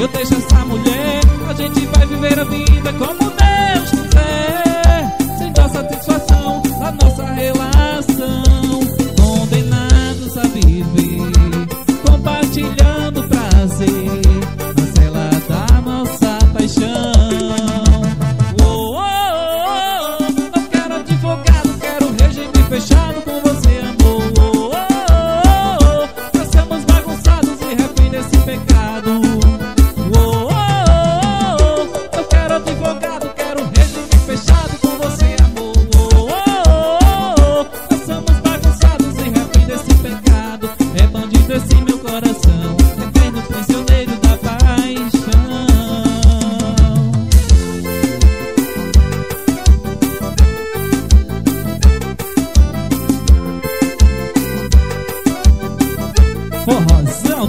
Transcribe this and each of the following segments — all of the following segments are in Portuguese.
Eu deixo essa mulher, a gente vai viver a vida como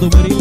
the video.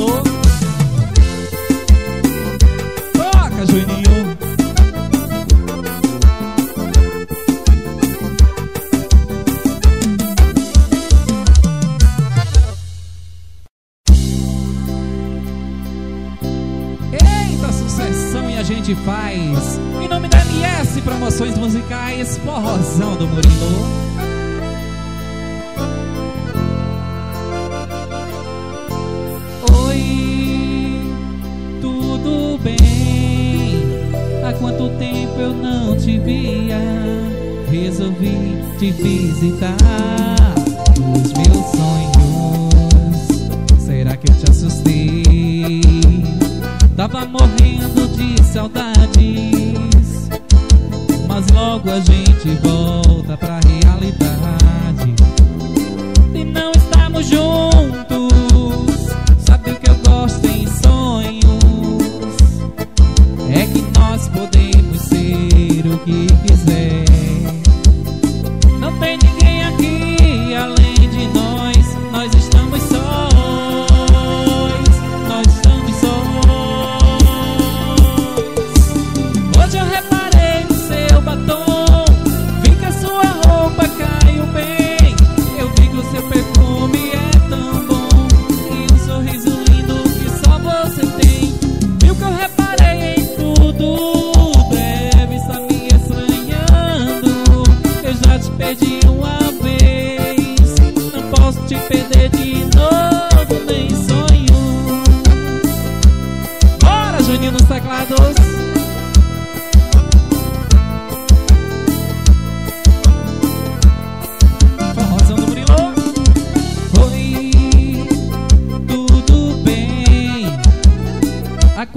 mas logo a gente volta pra realidade. e não estamos juntos, sabe o que eu gosto em sonhos? É que nós podemos ser o que quiser.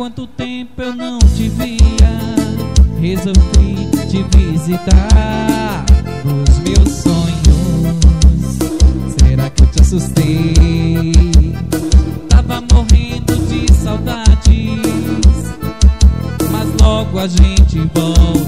quanto tempo eu não te via, resolvi te visitar nos meus sonhos. Será que eu te assustei? Tava morrendo de saudades, mas logo a gente volta.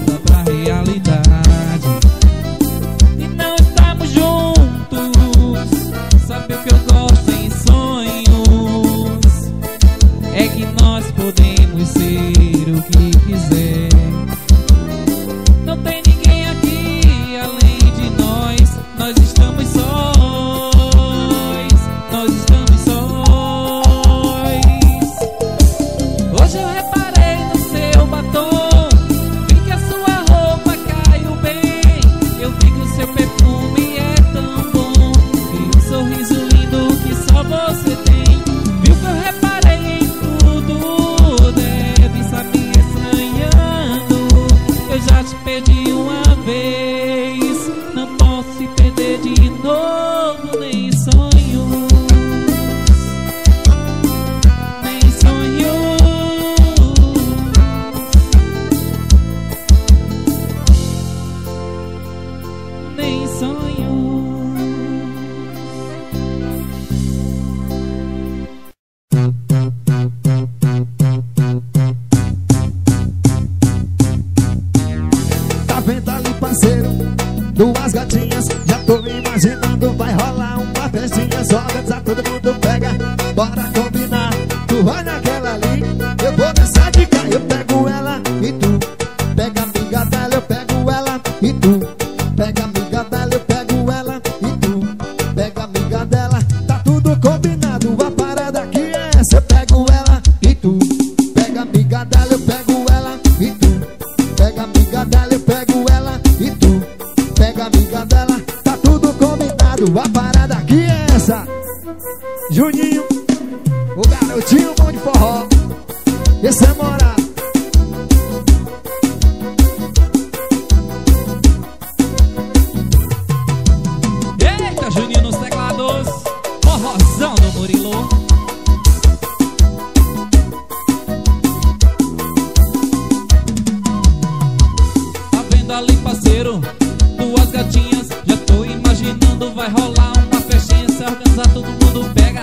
Vai na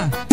Mira.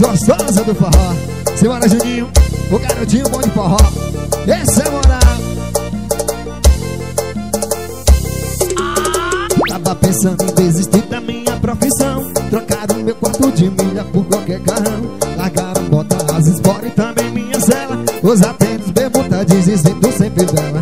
gostosa do forró. Simbora Juninho, o garotinho bom de forró. Esse é moral Tava pensando em desistir da minha profissão. Trocar o meu quarto de milha por qualquer carrão. Largaram bota, as esporas e também minha cela. Os atentos, bermuda, desistindo sempre dela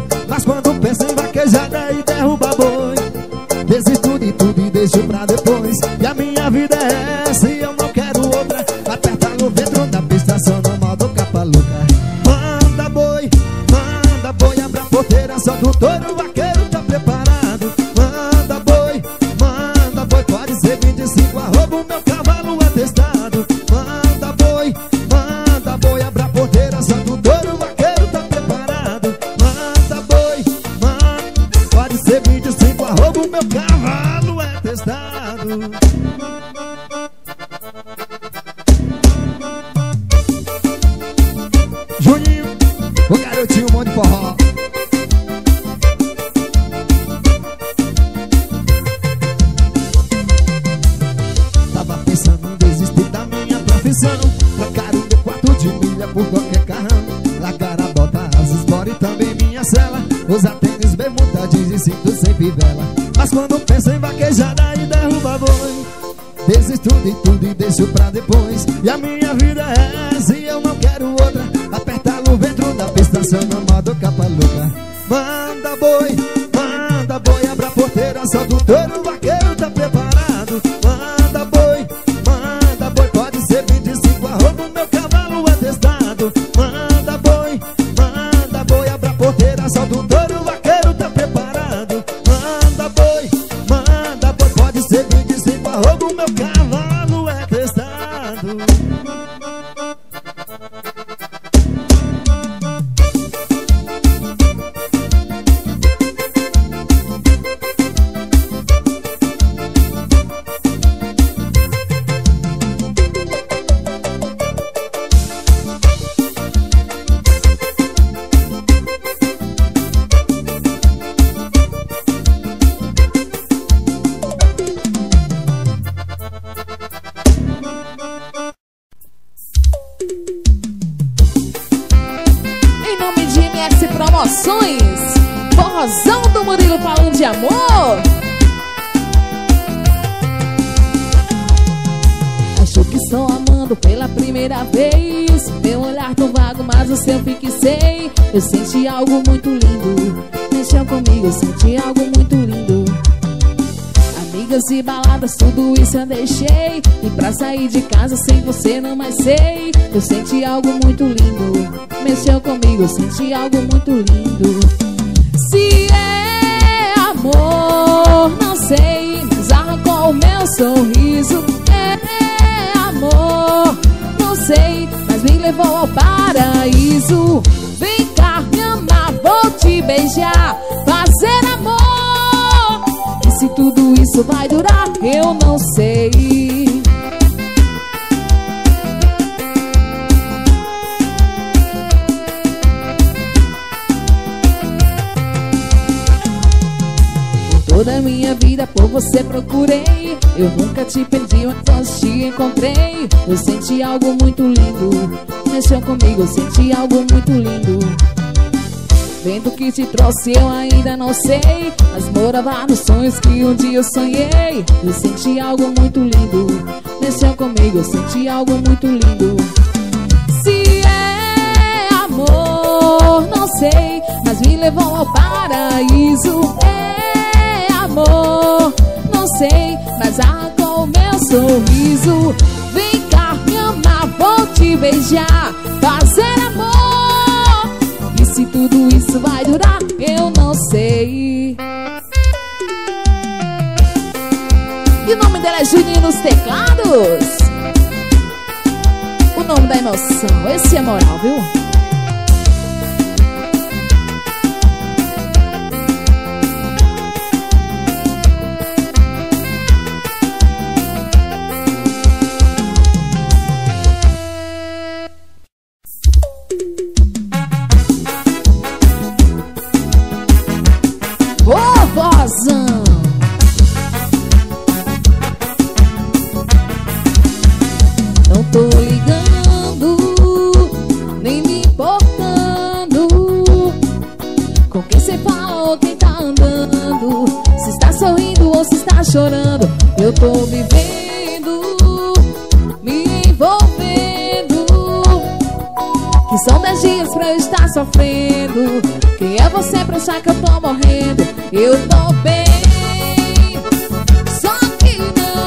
meu cavalo é testado. Juninho, o garotinho monte de forró. Tava pensando em desistir da minha profissão. Placar um de quatro de milha por qualquer carrão. Lacar a bota, as esbora e também minha cela fivela Mas quando penso em vaquejada e derruba boi. Desisto de tudo e deixo Eu senti algo muito lindo. Mexeu comigo, eu senti algo muito lindo. Amigas e baladas, tudo isso eu deixei. E pra sair de casa sem você não mais sei. Eu senti algo muito lindo. Mexeu comigo, eu senti algo muito lindo. Se é amor, não sei Mas arrancou o meu sorriso. É amor, não sei Mas me levou ao paraíso vou te beijar, fazer amor. E se tudo isso vai durar, eu não sei. Toda minha vida por você procurei Eu nunca te perdi, mas te encontrei Eu senti algo muito lindo Mexeu comigo, eu senti algo muito lindo Vendo que te trouxe eu ainda não sei. Mas morava nos sonhos que um dia eu sonhei. Eu senti algo muito lindo. Mexeu comigo, eu senti algo muito lindo. Se é amor, não sei. Mas me levou ao paraíso. É amor, não sei. Mas arrancou meu sorriso. Vem cá me amar, vou te beijar. Fazer tudo isso vai durar, eu não sei. E o nome dela é Juninho nos teclados. O nome da emoção, esse é moral, viu? achar que eu tô morrendo. Eu tô bem Só que não.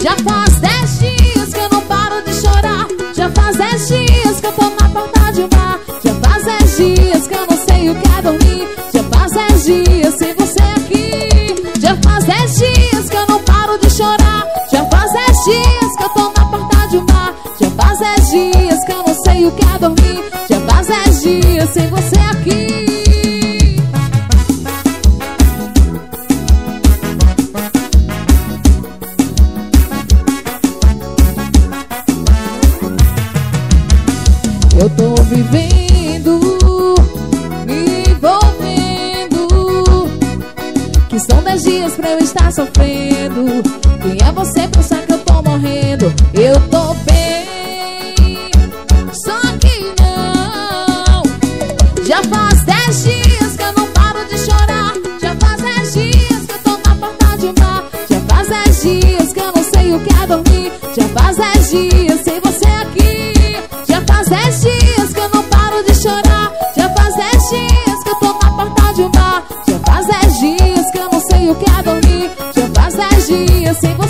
Já faz dez dias que eu não paro de chorar. Já faz dez dias que eu tô na porta de um bar. Já faz dez dias que eu não sei o que é dormir. Já faz dez dias sem você aqui. Já faz dez dias que eu não paro de chorar. Já faz dez dias que eu tô na porta de um bar. Já faz dez dias que eu não sei o que é dormir. Já faz dez dias sem você eu sei você.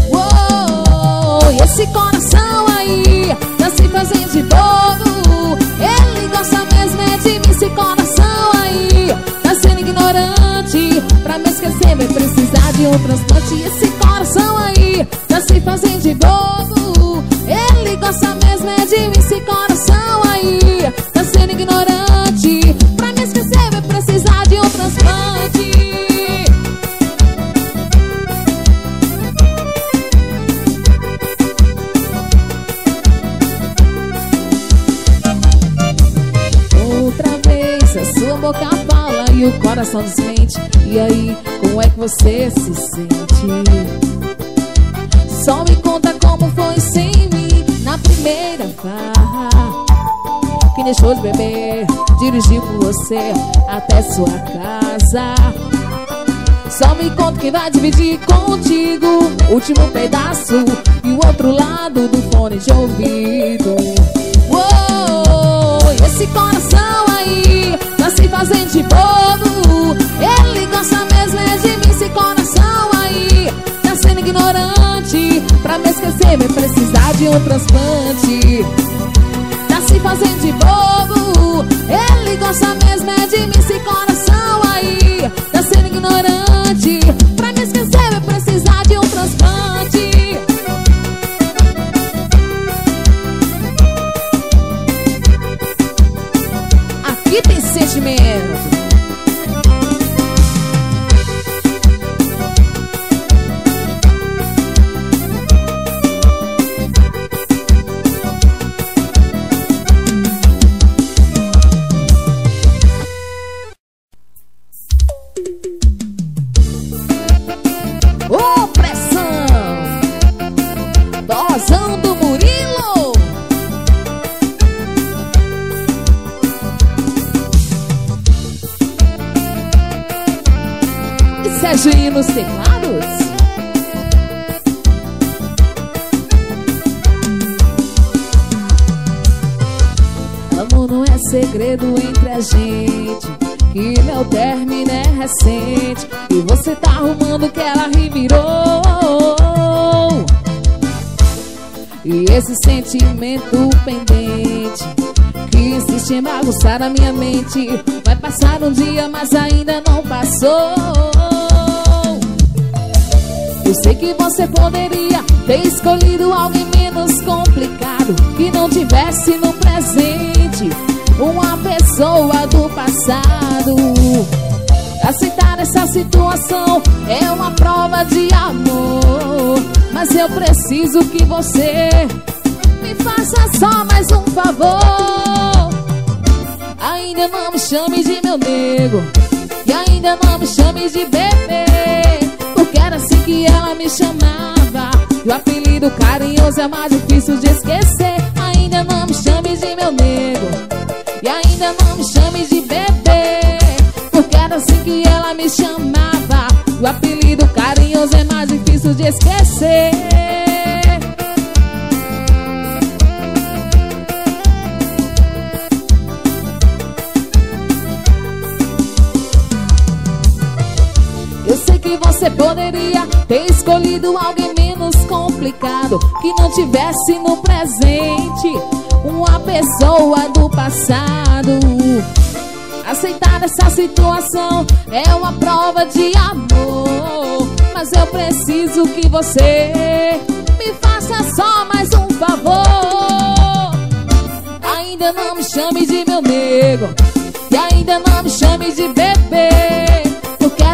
Esse coração aí tá se fazendo de bobo Ele gosta mesmo é de mim, esse coração aí. Tá sendo ignorante Pra me esquecer vai precisar de um transplante. Esse coração aí tá se fazendo de bobo gosta mesmo é de mim, esse coração aí o coração desmente E aí, como é que você se sente? Só me conta como foi sem mim na primeira farra. Que deixou de beber Dirigiu com você até sua casa. Só me conta quem vai dividir contigo o Último pedaço e o outro lado do fone de ouvido. Uou, esse coração aí tá se fazendo de bobo Ele gosta mesmo é de mim, esse coração aí. Tá sendo ignorante Pra me esquecer vai precisar de um transplante. Tá se fazendo de bobo Ele gosta mesmo é de mim, esse coração aí. Tá sendo ignorante Aqui em bagunçar a minha mente. Vai passar um dia, mas ainda não passou. Eu sei que você poderia ter escolhido alguém menos complicado Que não tivesse no presente uma pessoa do passado. Aceitar essa situação é uma prova de amor Mas eu preciso que você me faça só mais um favor Ainda não me chame de meu nego. E ainda não me chame de bebê. Porque era assim que ela me chamava. E o apelido carinhoso é mais difícil de esquecer. Ainda não me chame de meu nego. E ainda não me chame de bebê. Porque era assim que ela me chamava. E o apelido carinhoso é mais difícil de esquecer você poderia ter escolhido alguém menos complicado Que não tivesse no presente uma pessoa do passado. Aceitar essa situação é uma prova de amor Mas eu preciso que você me faça só mais um favor. Ainda não me chame de meu nego E ainda não me chame de bebê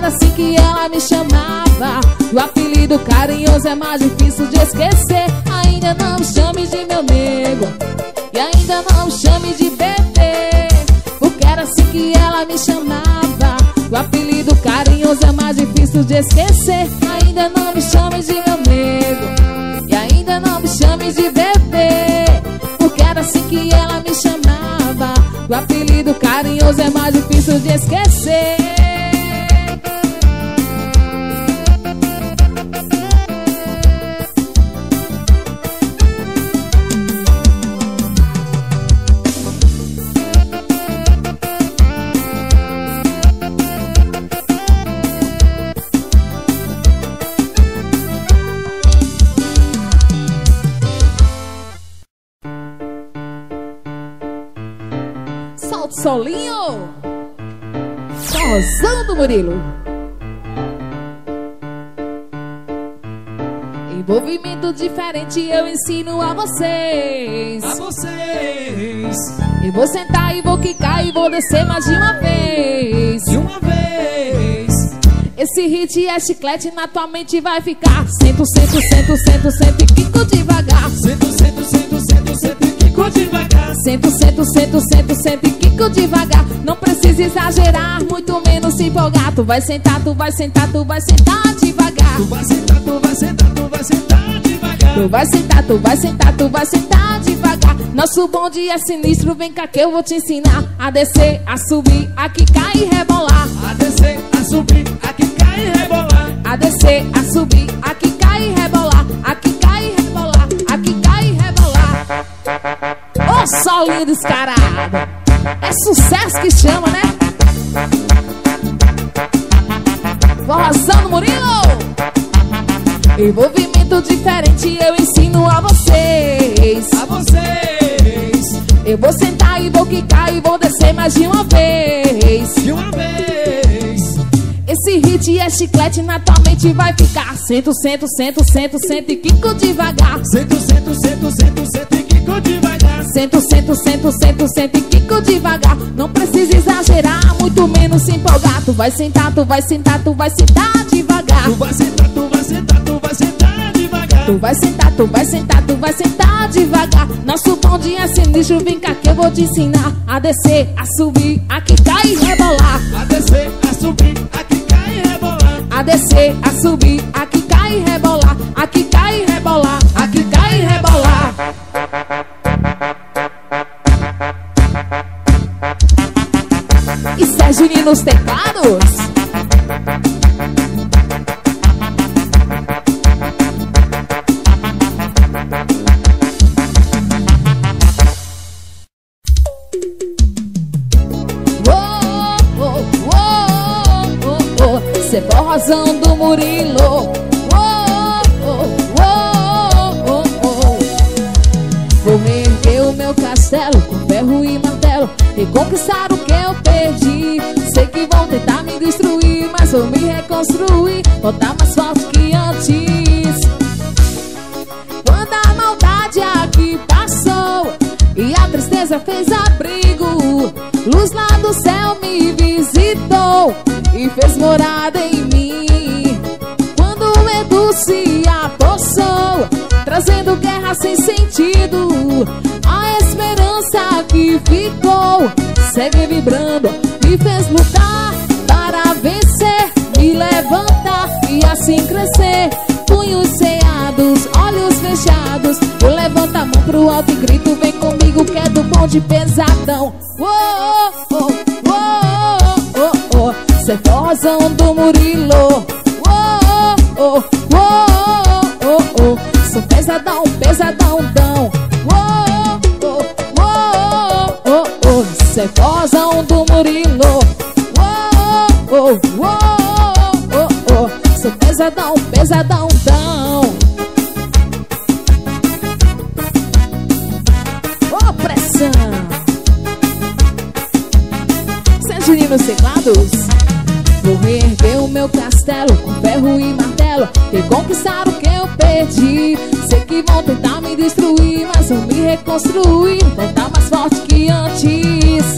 era assim que ela me chamava. O apelido carinhoso é mais difícil de esquecer. Ainda não me chame de meu nego. E ainda não me chame de bebê. Porque era assim que ela me chamava. O apelido carinhoso é mais difícil de esquecer. Ainda não me chame de meu nego. E ainda não me chame de bebê. Porque era assim que ela me chamava. O apelido carinhoso é mais difícil de esquecer Sozão do Murilo. Envolvimento diferente eu ensino a vocês. A vocês, Eu vou sentar e vou quicar e vou descer mais de uma vez. De uma vez. Esse hit é chiclete na tua mente vai ficar Sento, sento, sento, sento, sento e quico devagar. Sento, sento, sento, sento, sento quico devagar. Sento, sento, sento, sento, sento e quico devagar Não precisa exagerar, muito menos se empolgar Tu vai sentar, tu vai sentar, tu vai sentar devagar Tu vai sentar, tu vai sentar, tu vai sentar devagar. Tu vai sentar, tu vai sentar, tu vai sentar devagar. Nosso bonde é sinistro, vem cá que eu vou te ensinar a descer, a subir, a quicar e rebolar. A descer, a subir, a quicar e rebolar. A descer, a subir, a quicar Ô oh, solinho descarado. É sucesso que chama, né? Forrozão do Murilo. Envolvimento diferente eu ensino a vocês. A vocês. Eu vou sentar e vou quicar e vou descer mais de uma vez. De uma vez. Esse hit é chiclete na tua mente vai ficar. Sento, sento, sento, sento, sento e quico devagar. Sento, sento, sento, sento, sento e quico devagar. Sento, sento, sento, sento, sento e quico devagar. Não precisa exagerar, muito menos se empolgar. Tu vai sentar, tu vai sentar, tu vai sentar devagar. Tu vai sentar, tu vai sentar, tu vai sentar devagar. Tu vai sentar, tu vai sentar, tu vai sentar devagar. Nosso bonde é sinistro, vem cá que eu vou te ensinar a descer, a subir, a quicar e rebolar. A descer, a subir, a. A descer, a subir, a quicar e rebolar. A quicar e rebolar, a quicar e rebolar. E Sérgio nos teclados. Forrozão do Murilo oh, oh, oh, oh, oh. Vou reerguer o meu castelo com ferro e martelo E conquistar o que eu perdi Sei que vão tentar me destruir Mas vou me reconstruir Voltar mais forte que antes Quando a maldade aqui passou E a tristeza fez abrigo Luz lá do céu me visitou e fez morada em mim. Se apossou, trazendo guerra sem sentido, a esperança que ficou segue vibrando, me fez lutar para vencer, me levantar e assim crescer. Punhos ceados, olhos fechados, eu levanto a mão pro alto e grito: Vem comigo que é do bonde pesadão. Oh, oh, oh, oh, oh, oh. Cê é do Murilo E conquistar o que eu perdi. Sei que vão tentar me destruir Mas eu me reconstruir Voltar mais forte que antes.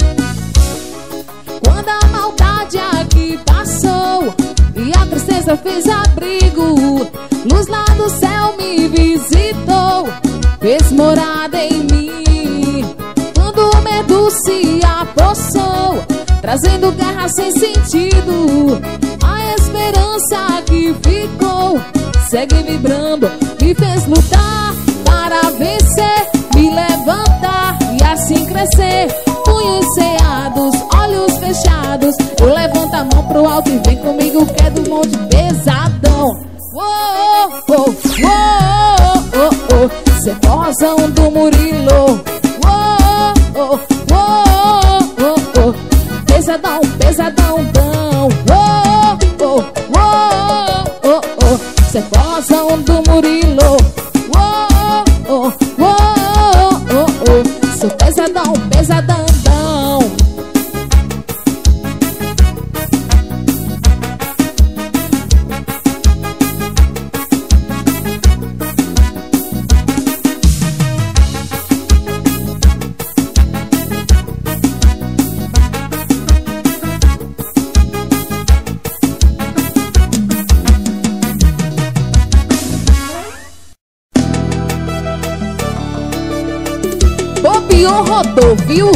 Quando a maldade aqui passou E a tristeza fez abrigo. Luz lá do céu me visitou Fez morada em mim. Quando o medo se apossou Trazendo guerra sem sentido Segue vibrando Me fez lutar para vencer Me levantar e assim crescer. Punhos ceados, olhos fechados Eu levanto a mão pro alto e vem comigo Que é do monte pesadão. Oh, oh, oh, oh, oh, oh Cê forrozão do Murilo Murilo. Bobeou, rodou, viu?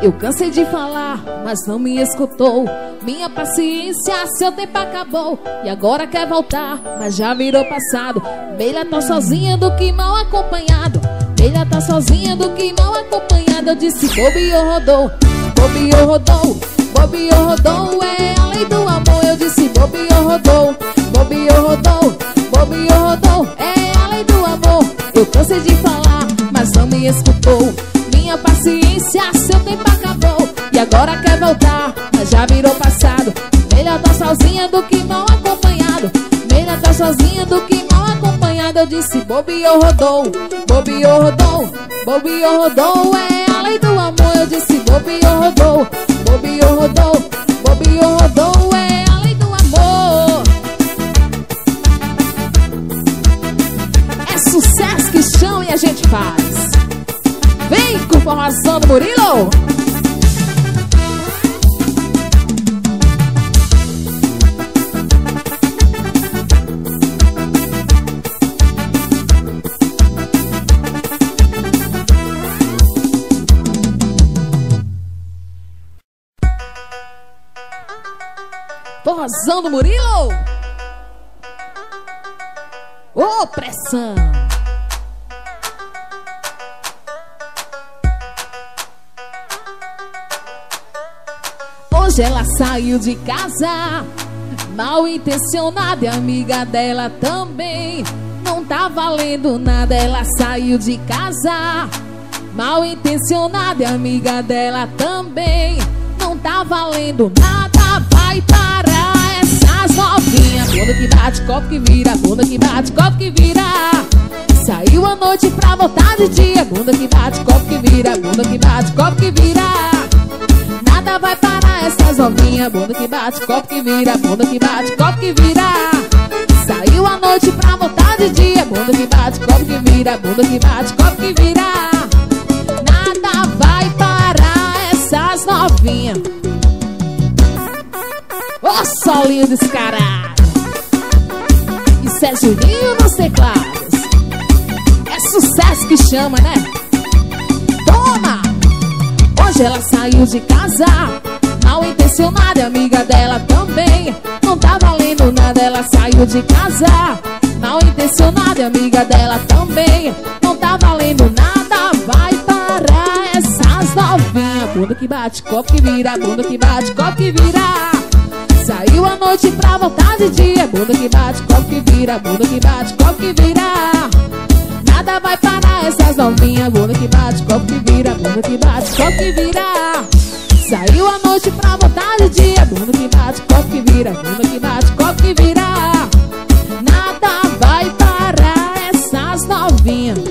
Eu cansei de falar, mas não me escutou. Minha paciência, seu tempo acabou. E agora quer voltar, mas já virou passado. Melhor tá sozinha do que mal acompanhado. Melhor tá sozinha do que mal acompanhado. Eu disse, bobeou, rodou, bobeou, rodou. Bobeou, rodou, é a lei do amor. Eu disse, bobeou, rodou, bobeou, rodou. Bobeou, rodou, é a lei do amor. Eu cansei de falar, mas não me escutou. Minha paciência, seu tempo acabou. E agora quer voltar, mas já virou passado. Melhor tá sozinha do que mal acompanhado. Melhor tá sozinha do que mal acompanhado. Eu disse bobeou, rodou, bobeou, rodou Bobeou, rodou, é a lei do amor. Eu disse bobeou, rodou, Forrozão do Murilo. Ô, oh, pressão. Hoje ela saiu de casa Mal intencionada e amiga dela também Não tá valendo nada, ela saiu de casa Mal intencionada e amiga dela também Não tá valendo nada, vai parar Bunda que bate, copo que vira, bunda que bate, copo que vira. Saiu a noite pra voltar de dia Bunda que bate, copo que vira, bunda que bate, copo que vira. Nada vai parar essas novinhas Bunda que bate, copo que vira Bunda que bate, copo que vira. Saiu a noite pra voltar de dia Bunda que bate, copo que vira Bunda que bate, copo que vira. Nada vai parar essas novinhas Oh, solinho descarado Isso é Juninho nos teclados É sucesso que chama, né? Hoje ela saiu de casa. Mal intencionada amiga dela também. Não tá valendo nada, ela saiu de casa. Mal intencionada amiga dela também. Não tá valendo nada, vai parar essas novinhas. Bunda que bate, copo que vira, bunda que bate, copo que vira Saiu a noite pra voltar de dia. Bunda que bate, copo que vira, bunda que bate, copo que vira? Nada vai parar essas novinhas. Bunda que bate, copo que vira? Bunda que bate, copo que vira? Saiu a noite pra voltar de dia. Bunda que bate, copo que vira? Bunda que bate, copo que vira? Nada vai parar essas novinhas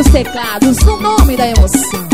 nos teclados, no nome da emoção.